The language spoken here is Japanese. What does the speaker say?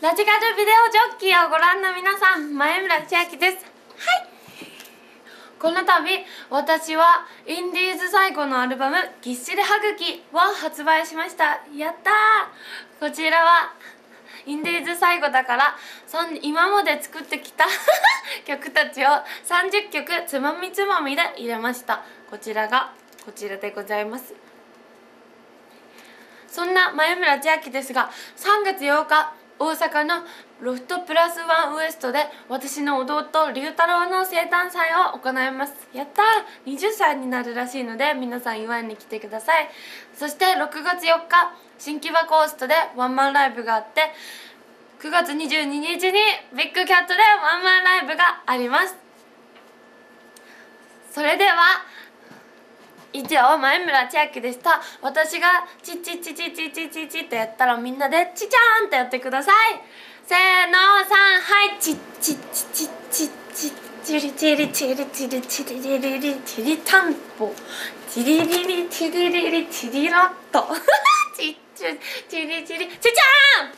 ラジカルビデオジョッキーをご覧の皆さん前村千秋です。はい。この度私はインディーズ最後のアルバム「ぎっしりはぐき」を発売しました。やったー。こちらはインディーズ最後だから今まで作ってきた 曲たちを30曲つまみつまみで入れました。こちらがこちらでございます。そんな前村千秋ですが3月8日大阪のロフトプラスワンウエストで私の弟龍太郎の生誕祭を行います。やったー。20歳になるらしいので皆さん祝いに来てください。そして6月4日新木場コーストでワンマンライブがあって9月22日にビッグキャットでワンマンライブがあります。それでは以上前村千秋でした。私がチッチッチッチッチッチッチッチってやったらみんなでチチャーンってやってくださいせーのさんはいチッチッチッチッチッチッチリチリチリチリチリリリリチリタンポチリリリチリリリチリラットチッチチリチリチチャーン